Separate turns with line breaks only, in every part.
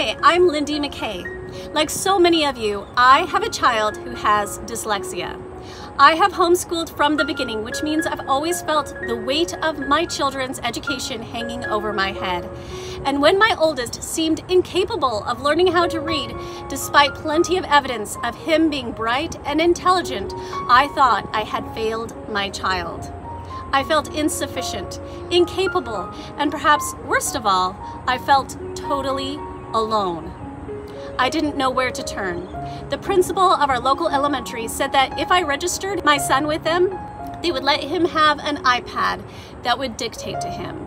Hi, I'm Lindy McKay. Like so many of you, I have a child who has dyslexia. I have homeschooled from the beginning, which means I've always felt the weight of my children's education hanging over my head. And when my oldest seemed incapable of learning how to read, despite plenty of evidence of him being bright and intelligent, I thought I had failed my child. I felt insufficient, incapable, and perhaps worst of all, I felt totally alone. I didn't know where to turn. The principal of our local elementary said that if I registered my son with them, they would let him have an iPad that would dictate to him.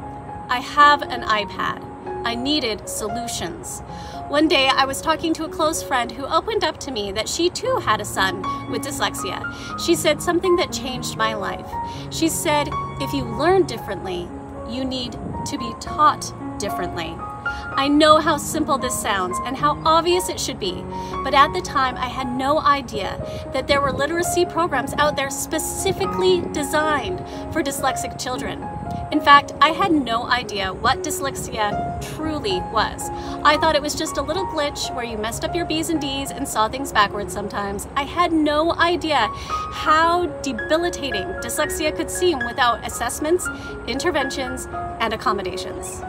I have an iPad. I needed solutions. One day I was talking to a close friend who opened up to me that she too had a son with dyslexia. She said something that changed my life. She said, if you learn differently, you need to be taught differently. I know how simple this sounds and how obvious it should be, but at the time I had no idea that there were literacy programs out there specifically designed for dyslexic children. In fact, I had no idea what dyslexia truly was. I thought it was just a little glitch where you messed up your B's and D's and saw things backwards sometimes. I had no idea how debilitating dyslexia could seem without assessments, interventions, and accommodations.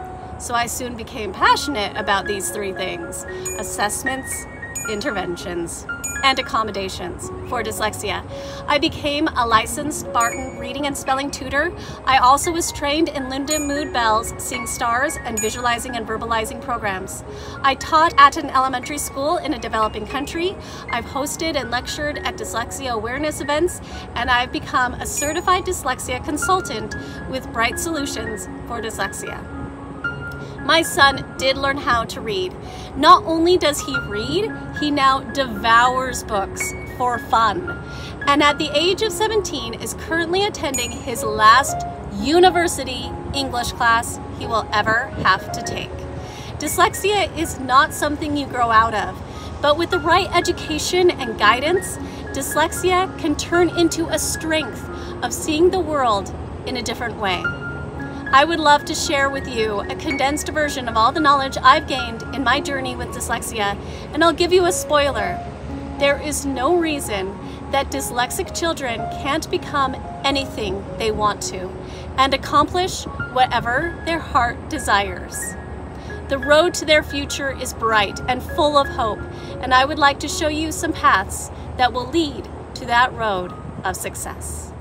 So I soon became passionate about these three things, assessments, interventions, and accommodations for dyslexia. I became a licensed Barton reading and spelling tutor. I also was trained in Lindamood Bell's Seeing Stars and Visualizing and Verbalizing programs. I taught at an elementary school in a developing country. I've hosted and lectured at dyslexia awareness events, and I've become a certified dyslexia consultant with Bright Solutions for Dyslexia. My son did learn how to read. Not only does he read, he now devours books for fun. And at the age of 17 is currently attending his last university English class he will ever have to take. Dyslexia is not something you grow out of, but with the right education and guidance, dyslexia can turn into a strength of seeing the world in a different way. I would love to share with you a condensed version of all the knowledge I've gained in my journey with dyslexia, and I'll give you a spoiler. There is no reason that dyslexic children can't become anything they want to and accomplish whatever their heart desires. The road to their future is bright and full of hope, and I would like to show you some paths that will lead to that road of success.